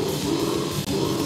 すごい!